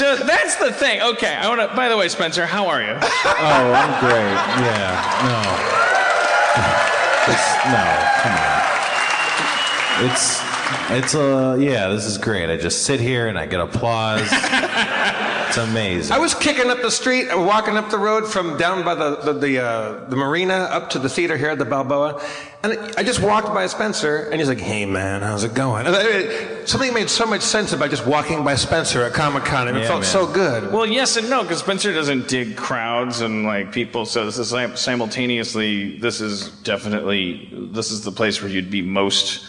So that's the thing. Okay, I want to. By the way, Spencer, how are you? Oh, I'm great. Yeah. No. It's, no, come on. It's it's uh yeah, this is great. I just sit here and I get applause. it's amazing. I was kicking up the street, uh, walking up the road from down by the the the, uh, the marina up to the theater here at the Balboa, and I just walked by Spencer, and he's like, "Hey man, how's it going?" And I- something made so much sense about just walking by Spencer at Comic Con, and it Yeah, felt man. so good. Well, yes and no, because Spencer doesn't dig crowds and like people. So this is like, simultaneously. This is definitely. This is the place where you'd be most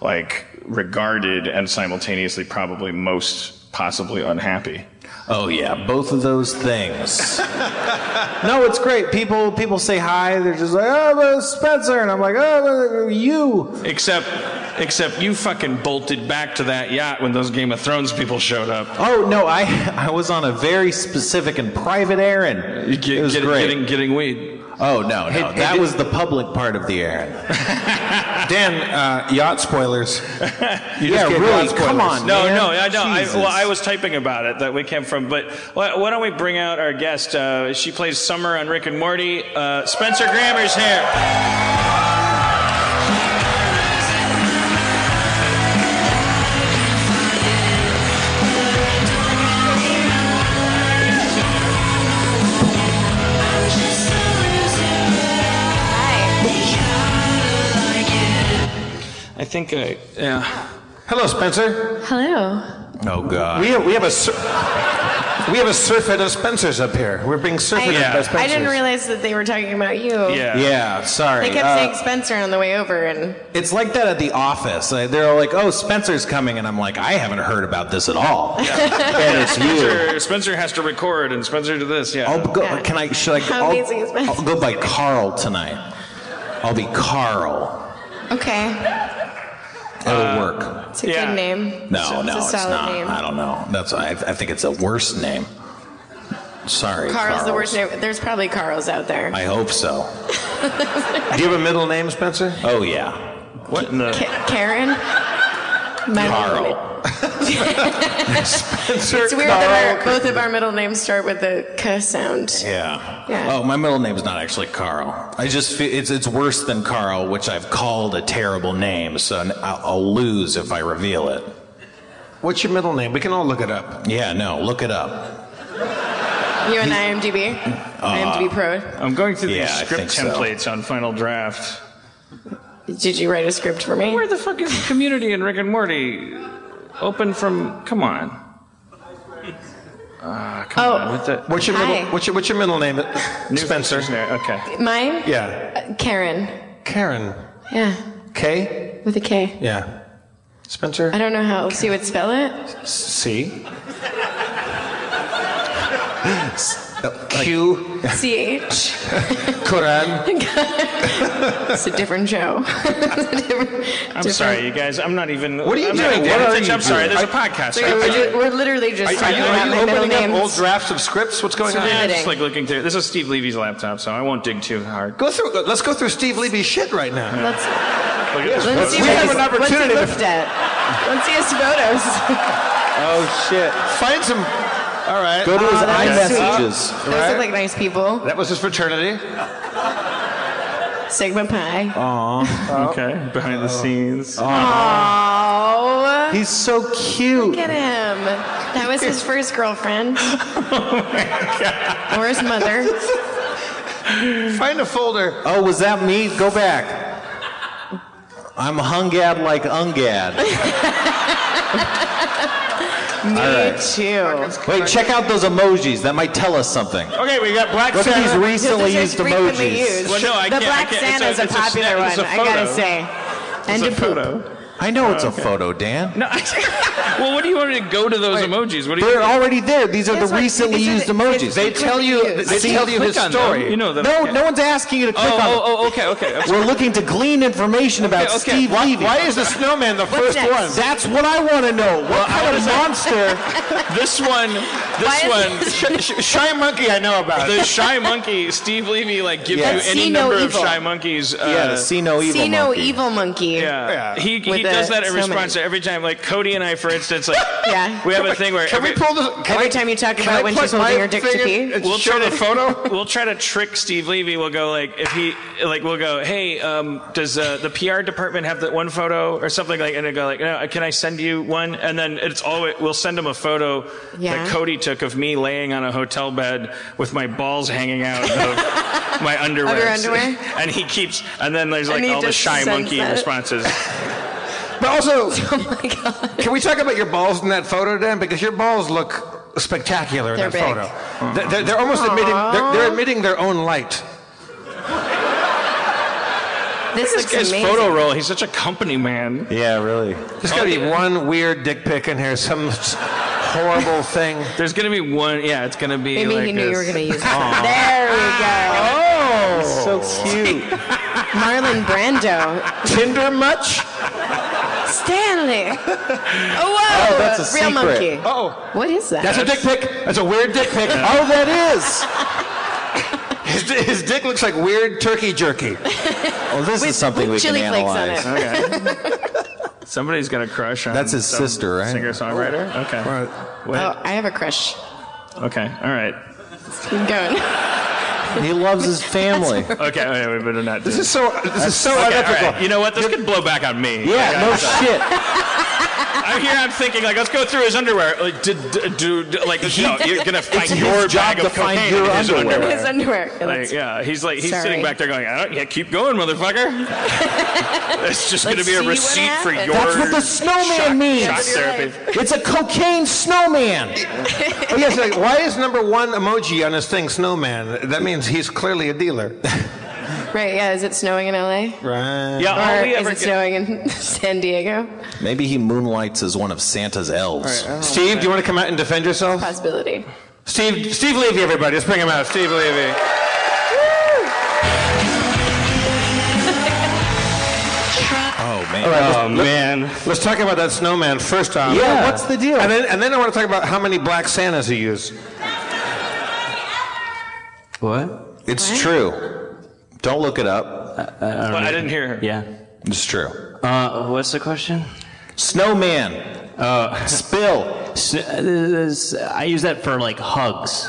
like regarded and simultaneously probably most possibly unhappy. Oh yeah, both of those things. no, it's great. People people say hi. They're just like, "Oh, but Spencer," and I'm like, "Oh, you." Except, except you fucking bolted back to that yacht when those Game of Thrones people showed up. Oh no, I I was on a very specific and private errand. Get, it was get- great. Getting, getting weed. oh no, no, hey, that did- was the public part of the errand. Dan, uh, yacht spoilers. You Yeah, really, spoilers. come on. No, man. no, I know. I, well, I was typing about it that we came from, but why, why don't we bring out our guest? Uh, she plays Summer on Rick and Morty. Uh, Spencer Grammer's here. Think I, yeah. Hello, Spencer. Hello. Oh god. We have, we have a sur- we have a surfeit of Spencers up here. We're being surfeited Yeah. by Spencers. I didn't realize that they were talking about you. Yeah. yeah, sorry. They kept Uh, saying Spencer on the way over, and It's like that at the office. Uh, They're like, "Oh, Spencer's coming," and I'm like, "I haven't heard about this at all." and it's you. Spencer, Spencer has to record, and Spencer to this. Yeah. I'll go. Yeah. Can I? Should I? How I'll, amazing is Spencer? I'll go by Carl tonight. I'll be Carl. okay, It'll uh, work. it's a Yeah. good name. No, it's, no, a it's not. name. I don't know. That's. I, I think it's a worse name. Sorry, Carl's the worst name. There's probably Carls out there. I hope so. Do you have a middle name, Spencer? Oh yeah, What in the? Ka- Karen. My Carl. Spencer It's weird that our, both of our middle names start with the K sound. Yeah. Yeah. Oh, my middle name's not actually Carl. I just feel it's it's worse than Carl, which I've called a terrible name, so n- I'll, I'll lose if I reveal it. What's your middle name? We can all look it up. Yeah, no, look it up. You and IMDb. Uh, IMDb Pro. I'm going through Yeah, these script think so. templates on Final Draft. Did you write a script for me? Where the fuck is the community in Rick and Morty? Open from. Come on. Ah, come Oh. on. With the, What's your Hi. middle? What's your, what's your middle name? Spencer. Okay. Mine? Yeah. Karen. Karen. Yeah, K. with a K. Yeah. Spencer. I don't know how else you would spell it. C. Q. C H. Quran. It's a different show. It's a different- I'm different- sorry, you guys. I'm not even. What are you I'm doing? Not What are attention. you I'm sorry. doing? There's a podcast. So we're, li- we're literally just Are, are talking you, about are you my middle opening up names. old drafts of scripts? What's going on? Yeah, riveting. just like looking through. This is Steve Levy's laptop, so I won't dig too hard. Go through. Let's go through Steve Levy's shit right now. Let's, Look at this. let's see we have he's- an opportunity to- What's he looked at? Let's see his photos. Oh shit! Find some. All right. Go to his uh, Oh, that's iMessages. Those look like nice people. That was his fraternity. Sigma Pi. Aw. Oh, okay, behind the oh. scenes. Oh, He's so cute. look at him. That was his first girlfriend. Oh or his mother. Find a folder. Oh, was that me? Go back. I'm hungad like ungad. Me right. too. Wait, check out those emojis. That might tell us something. Okay, we got Black Look at these Santa. recently Those are used frequently emojis. used. Well, no, I the can't- I Black can't- it's Santa's a- a, it's a popular snap- one. it's a I gotta photo. say. And It's to a poop. photo. I know it's a photo, Dan. No, I, well, what do you want me to go to those emojis? What do you? They're already there. These are That's the what- recently these used the- emojis. They tell you. They See, tell you click his on them. story. You know them. no, okay. no one's asking you to click Oh, on oh, them. oh, okay, okay. I'm We're looking to glean information about Okay, okay. Steve Why, Levy. why is the snowman the first next? one? That's what I want to know. What kind of monster? This one, this Why one, is Sh- sh- Shy monkey, I know about. the shy monkey. Steve Levy like gives That's you any see no number of evil. shy monkeys. Uh, yeah, to see no evil. See no monkey. evil monkey. Yeah, Yeah. he, With he does that in snowman. response to every time. Like Cody and I, for instance, like Yeah. we have a thing where Can every, we pull this? Can Every I- time you talk about when she's holding my her dick to pee? we'll show try the to photo. We'll try to trick Steve Levy. We'll go like if he like we'll go, hey, um, does uh, the PR department have that one photo or something like? And they go like, no, can I send you one? And then it's always we'll send him a photo Yeah. that Cody took of me laying on a hotel bed with my balls hanging out of my underwear. Of your underwear? And he keeps, and then there's like all the shy monkey that. responses. But also, Oh my god. can we talk about your balls in that photo, Dan? Because your balls look spectacular in They're that big. photo. They're, they're, they're almost emitting. They're, they're emitting their own light. This looks His amazing. photo roll. He's such a company man. Yeah, really. There's got to be one weird dick pic in here, some horrible thing. There's gonna be one. Yeah, it's gonna be. Maybe like he knew you were going to use it. There we go. Oh, so cute. Marlon Brando. Tinder much? Stanley. Oh, whoa. Oh, that's a Real secret. monkey. Oh, What is that? that's a dick pic. That's a weird dick pic. Oh, that is. His, his dick looks like weird turkey jerky. Well, this With- is something with we chili can flakes on analyze. it. Okay. Somebody's got a crush on. That's his some sister, right? Singer songwriter. Oh. Okay. Right. Wait. Oh, I have a crush. Okay. All right. Keep going. He loves his family. Okay. Wait, we better not. This is so. This is so okay, unethical. right. You know what? This could blow back on me. Yeah, no shit. I'm here. I'm thinking like, let's go through his underwear. Like, did, did, do, do- like, no, you're gonna find his your job bag to of find cocaine your in his underwear. underwear. His underwear. Okay, Like, yeah, he's like he's Sorry. sitting back there going, I don't, yeah, keep going, motherfucker. it's just going to Let's be a see what receipt for happens. your. That's what the snowman shock, means. Shock That's your therapy. It's a cocaine snowman. Oh, yes, like, why is number one emoji on his thing snowman? That means he's clearly a dealer. Right, yeah. Is it snowing in LA? Right. Yeah, all Or we is ever it get- snowing in San Diego? Maybe he moonlights as one of Santa's elves. Steve, do you want to come out and defend yourself? Possibility. Steve, Steve Levy, everybody, let's bring him out. Steve Levy. Oh man. Oh man. Let's talk about that snowman first off. Yeah, what's the deal? And then, and then I want to talk about how many black Santas he used. What? It's true. Don't look it up. Well, I didn't hear her. Yeah. It's true. Uh, what's the question? Snowman. Uh, Spill. s- uh, this- I use that for like hugs.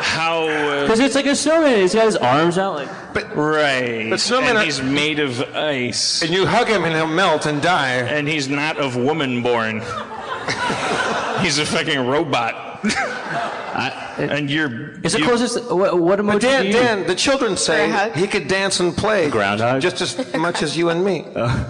How? Uh, Because it's like a snowman. He's got his arms out like. right. But snowmen and are- he's made of ice, And you hug him and he'll melt and die. and he's not of woman born. he's a fucking robot. And you're. It's the you- closest. What, what emoji But Dan, do you Dan, the children say he could dance and play Groundhog? just as much as you and me. Uh,